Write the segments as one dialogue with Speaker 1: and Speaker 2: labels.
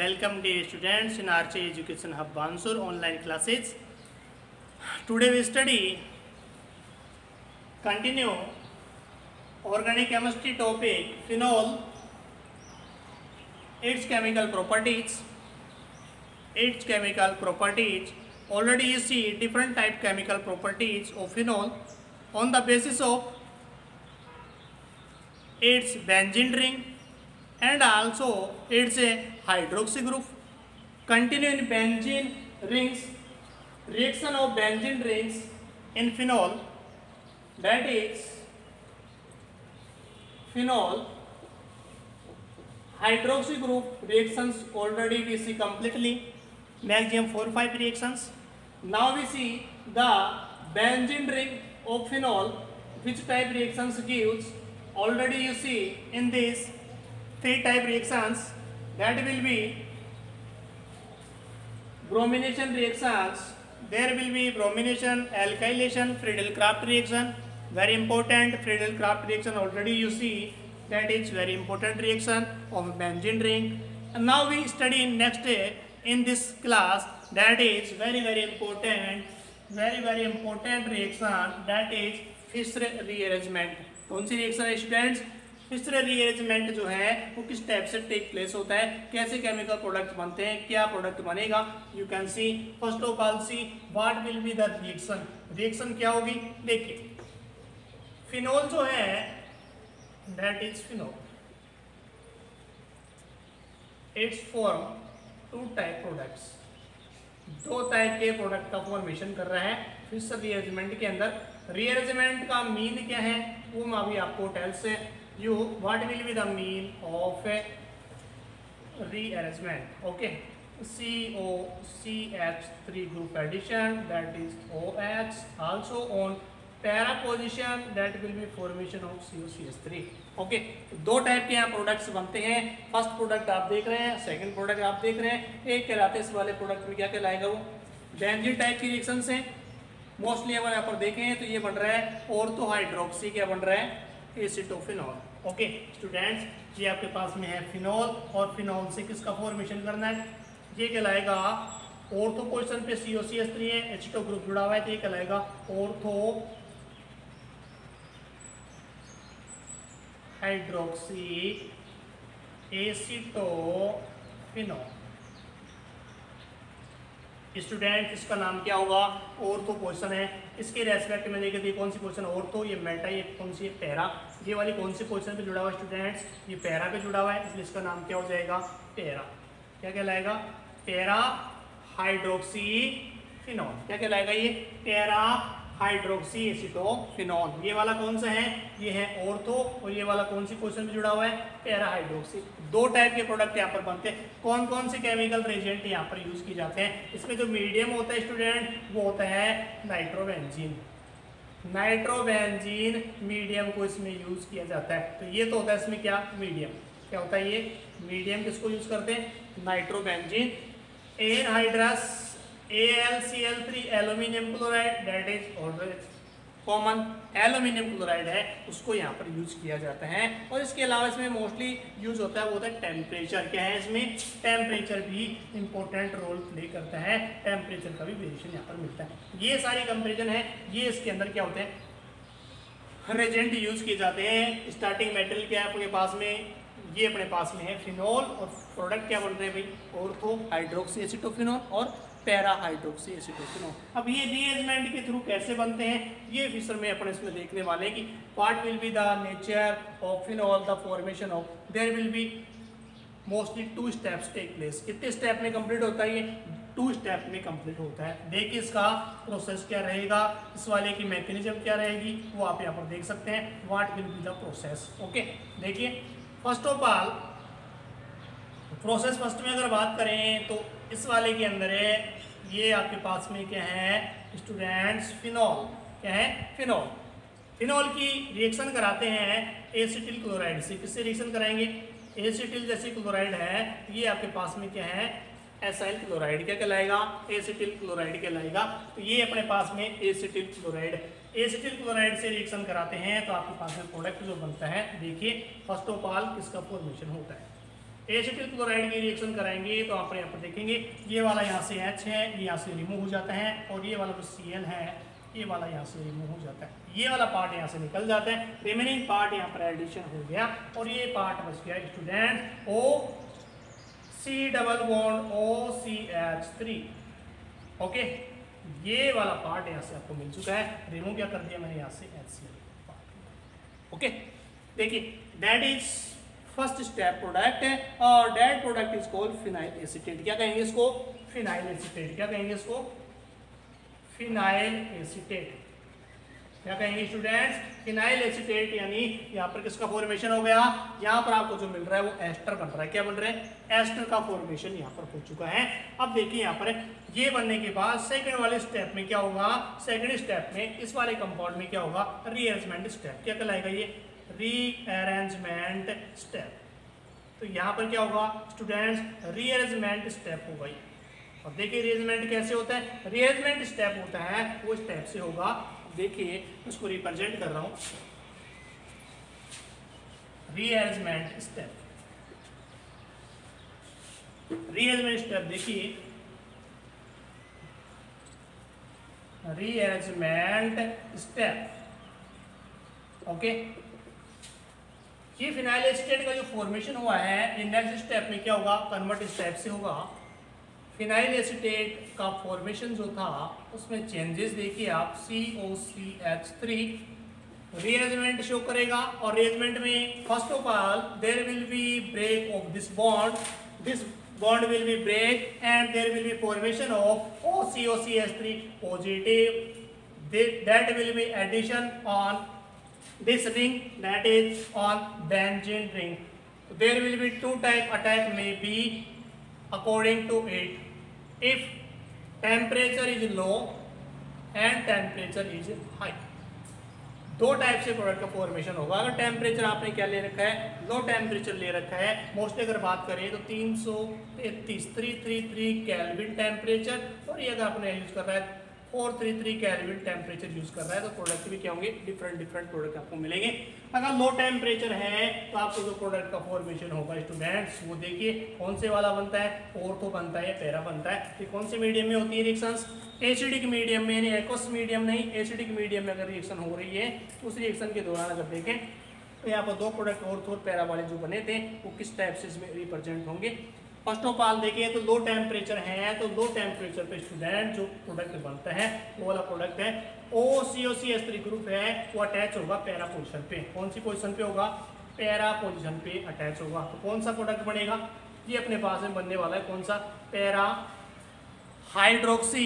Speaker 1: Welcome dear students in RJ Education Hub Bansur online classes. Today we study continue organic chemistry topic phenol, its chemical properties. Already you see different type chemical properties of phenol on the basis of its benzene ring, and also it's a hydroxy group. Continuing benzene rings, reaction of benzene rings in phenol that is phenol hydroxy group reactions already we see completely maximum 4 5 reactions now we see the benzene ring of phenol which type reactions gives already you see in this three type reactions that will be bromination reactions there will be bromination alkylation friedel-crafts reaction very important friedel-crafts reaction already you see that is very important reaction of benzene ring and now we study next day in this class that is very very important very very important reaction that is Fischer rearrangement कौन सी reaction है students इस तरह rearrangement जो है वो किस type से take place होता है कैसे केमिकल प्रोडक्ट बनते हैं क्या प्रोडक्ट बनेगा you can see first of all see what will be the reaction reaction क्या होगी देखिए फिनोल जो है that is phenol it's form two type products दो टाइप के प्रोडक्ट का फॉर्मेशन कर रहा है फिर रीअरेंजमेंट के अंदर रीअरेंजमेंट का मीन क्या है वो मैं अभी आपको टेल्स से you what will be the mean of a rearrangement okay COCH3 group addition that is OH also on para position that will be formation of COCH3 okay दो टाइप के यहाँ प्रोडक्ट्स बनते हैं फर्स्ट प्रोडक्ट आप देख रहे हैं second product आप देख रहे हैं एक कहलाते वाले प्रोडक्ट में क्या कहलाएगा वो बेंजीन टाइप की रिएक्शन से मोस्टली अगर यहाँ पर देखें तो ये बन रहा है और तो हाइड्रोक्सी क्या बन रहा है एसिटोफिनॉल ओके स्टूडेंट्स ये आपके पास में है फिनॉल और फिनॉल से किसका फॉर्मेशन करना है ये कहलाएगा ऑर्थो क्वेश्चन पे C O C S three है टो ग्रुप जुड़ा हुआ है तो ये कहलाएगा ऑर्थो हाइड्रोक्सी एसिटोफिनॉल स्टूडेंट इसका नाम क्या होगा और तो क्वेश्चन है इसके रेस्पेक्ट में लेकर देखिए तो कौन सी क्वेश्चन और तो ये मेटा ये कौन सी है पैरा ये वाली कौन सी क्वेश्चन पे जुड़ा हुआ स्टूडेंट्स ये पैरा पे जुड़ा हुआ है इसलिए इसका नाम क्या हो जाएगा पैरा क्या कहलाएगा पैरा हाइड्रोक्सी फिनॉल क्या कहलाएगा ये पैरा हाइड्रोक्सी एसिटोफिनॉल ये वाला कौन सा है ये है ऑर्थो और ये वाला कौन सी क्वेश्चन में जुड़ा हुआ है हाइड्रोक्सी दो टाइप के प्रोडक्ट यहाँ पर बनते हैं कौन कौन से केमिकल रेजेंट यहाँ पर यूज किए जाते हैं इसमें जो मीडियम होता है स्टूडेंट वो होता है नाइट्रोवेंजिन नाइट्रोवेंजिन मीडियम को इसमें यूज किया जाता है तो ये तो होता है इसमें क्या मीडियम क्या होता है ये मीडियम किसको यूज करते हैं nitrobenzene anhydrous AlCl3 aluminium chloride that is always common aluminium chloride है उसको यहाँ पर यूज किया जाता है और इसके अलावा इसमें मोस्टली यूज होता है वो होता है टेम्परेचर क्या है इसमें टेम्परेचर भी इंपॉर्टेंट रोल प्ले करता है टेम्परेचर का भी वेरिएशन यहाँ पर मिलता है ये सारी कंपेरिजन है ये इसके अंदर क्या होते हैं रेजेंट यूज किए जाते हैं स्टार्टिंग मेटेरियल क्या है आपके पास में ये अपने पास में है फिनोल और प्रोडक्ट क्या बोलते हैं भाई ऑर्थो हाइड्रोक्सी एसिटोफिनोल और पैरा हाइड्रोक्सी एसिटोसिनोल अब ये रीएजमेंट के थ्रू कैसे बनते हैं ये फिसर में अपन इसमें देखने वाले हैं कि what will be the nature of phenol the formation of there will be mostly two steps take place कितने स्टेप में कंप्लीट होता है ये टू स्टेप में कंप्लीट होता है देखिए इसका प्रोसेस क्या रहेगा इस वाले की मैकेनिज्म क्या रहेगी वो आप यहाँ पर देख सकते हैं what will be the process okay देखिए first of all process first में अगर बात करें तो इस वाले के अंदर है ये आपके पास में क्या है स्टूडेंट्स फिनॉल क्या है फिनॉल फिनॉल की रिएक्शन कराते हैं एसिटिल क्लोराइड से किससे रिएक्शन कराएंगे एसिटिल जैसे क्लोराइड है ये आपके पास में क्या है एसाइल क्लोराइड क्या कहलाएगा एसिटिल क्लोराइड कहलाएगा तो ये अपने पास में एसिटिल क्लोराइड एसिटिल क्लोराइड से रिएक्शन कराते हैं तो आपके पास में प्रोडक्ट जो बनता है देखिए फर्स्ट ऑफ ऑल किसका फॉर्मेशन होता है एसिटिल क्लोराइड की रिएक्शन कराएंगे तो आप यहाँ पर देखेंगे ये वाला यहाँ से एच है ये यहाँ से रिमूव हो जाता है और ये वाला जो सी एल है ये वाला यहाँ से रिमूव हो जाता है ये वाला पार्ट यहाँ से निकल जाता है रिमेनिंग पार्ट यहाँ पर एडिशन हो गया और ये पार्ट बच गया student O C double one O C H three okay ये वाला पार्ट यहाँ से आपको मिल चुका है रिमूव क्या कर दिया मैंने यहाँ से H C L part okay देखिए that is first step product है और that product is called phenyl acetate क्या कहेंगे इसको फिनाइल एसिटेट क्या कहेंगे इसको फिनाइल एसिटेट क्या कहेंगे स्टूडेंट्स फिनाइल एसिटेट यानी यहाँ पर किसका फॉर्मेशन हो गया यहाँ पर आपको जो मिल रहा है वो एस्टर बन रहा है क्या बन रहा है एस्टर का फॉर्मेशन यहाँ पर हो चुका है अब देखिए यहाँ पर ये बनने के बाद सेकंड वाले स्टेप में क्या होगा सेकंड स्टेप में इस वाले कंपाउंड में क्या होगा रीअरेंजमेंट स्टेप क्या कहलाएगा ये रीअरेंजमेंट स्टेप तो यहाँ पर क्या होगा स्टूडेंट्स रीअरेंजमेंट स्टेप होगा ये और देखिए रीअरेंजमेंट कैसे होता है रीअरेंजमेंट स्टेप होता है वो स्टेप से होगा देखिए उसको रिप्रेजेंट कर रहा हूँ रीअरेंजमेंट स्टेप रीअरेंजमेंट स्टेप देखिए रीअरेंजमेंट स्टेप ओके कि फिनाइल एसिटेट का जो फॉर्मेशन हुआ है ये नेक्स्ट स्टेप में क्या होगा कन्वर्ट स्टेप से होगा फिनाइल एसिटेट का फॉर्मेशन जो था उसमें चेंजेस देखिए आप C O C H three rearrangement show करेगा और रिएजमेंट में first of all there will be break of this bond this bond will be break and there will be formation of O C O C H three positive that will be addition on this ring that is on benzene ring. there will be two type attack may be according to it. If temperature is low and temperature is high. दो type से product का formation होगा अगर temperature आपने क्या ले रखा है लो टेम्परेचर ले रखा है मोस्टली अगर बात करें तो तीन सौ तैतीस three three three kelvin temperature और ये अगर आपने यूज़ कर रहा है और three three kelvin temperature use कर रहा है तो प्रोडक्ट भी क्या होंगे डिफरेंट डिफरेंट प्रोडक्ट आपको मिलेंगे अगर लो टेम्परेचर है तो आपको जो प्रोडक्ट का फॉर्मेशन होगा स्टूडेंट्स वो देखिए कौन से वाला बनता है तो बनता है या पैरा बनता है ये कौन से मीडियम में होती है रिएक्शन एसिडिक मीडियम में यानी एक्स मीडियम नहीं एसिडिक मीडियम में अगर रिएक्शन हो रही है तो उस रिएक्शन के दौरान अगर देखें तो यहाँ पर दो प्रोडक्ट और और पैरा वाले जो बने थे वो किस टाइप से इसमें रिप्रेजेंट होंगे फर्स्ट ऑफ ऑल देखिए तो लो टेम्परेचर है तो लो टेम्परेचर पे स्टूडेंट जो प्रोडक्ट बनता है वो वाला प्रोडक्ट है O C O C S three group है वो अटैच होगा पैरा पोजिशन पे कौन सी पोजिशन पे होगा पैरा पोजिशन पे अटैच होगा तो कौन सा प्रोडक्ट बनेगा ये अपने पास में बनने वाला है कौन सा para hydroxy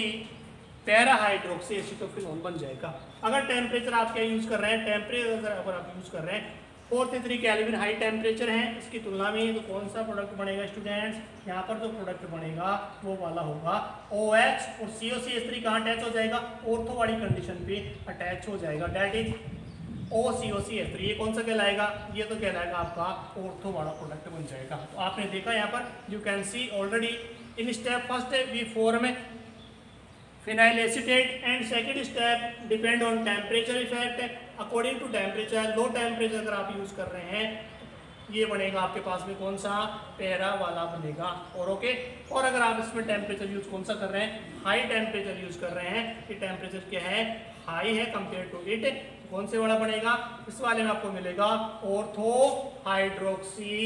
Speaker 1: para hydroxy acetophenone बन जाएगा अगर टेम्परेचर आप क्या यूज़ कर रहे हैं टेम्परेचर अगर आप यूज़ कर रहे हैं fourth three kelvin high temperature है इसकी तुलना में तो कौन सा प्रोडक्ट बनेगा स्टूडेंट्स यहाँ पर जो तो प्रोडक्ट बनेगा वो वाला होगा ओ एच और C O C S three कहाँ अटैच हो जाएगा ओर्थो वाली कंडीशन पे अटैच हो जाएगा that is O C O C S three ये कौन सा कहलाएगा ये तो कहलाएगा आपका ओर्थो वाला प्रोडक्ट बन जाएगा तो आपने देखा यहाँ पर you can see already in step first we for में phenyl acetate and second step depend on temperature effect according to temperature low temperature अगर आप यूज़ कर रहे हैं ये बनेगा आपके पास में कौन सा पैरा वाला बनेगा और ओके और अगर आप इसमें टेम्परेचर यूज़ कौन सा कर रहे हैं हाई टेम्परेचर यूज़ कर रहे हैं ये टेम्परेचर क्या है हाई है कंपेयर टू इट कौन से वाला बनेगा इस वाले में आपको मिलेगा ऑर्थो हाइड्रोक्सी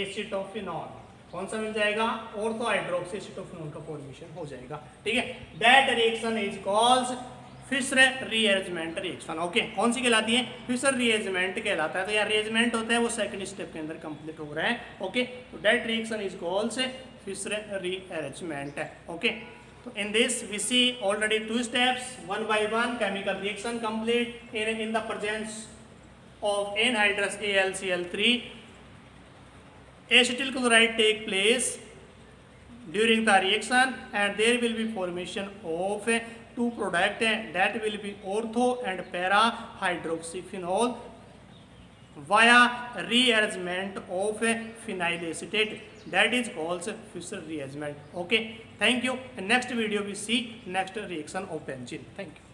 Speaker 1: एसिटोफिनॉल कौन सा मिल जाएगा और तो एसिटोफिनोल का फॉर्मेशन हो जाएगा ठीक है that reaction is calls Fisher rearrangement reaction okay कौन सी कहलाती है फिशर रीअरेंजमेंट कहलाता है तो यार अरेंजमेंट होता है वो सेकंड स्टेप के अंदर कंप्लीट हो रहा है ओके तो that reaction is calls Fisher rearrangement है ओके तो in this we see already two steps one by one chemical reaction complete in in the presence of anhydrous A L C L three Acetyl chloride take place during the reaction and there will be formation of two product that will be ortho and para hydroxyphenol via rearrangement of phenyl acetate that is called fissure rearrangement okay thank you and next video we see next reaction of benzene thank you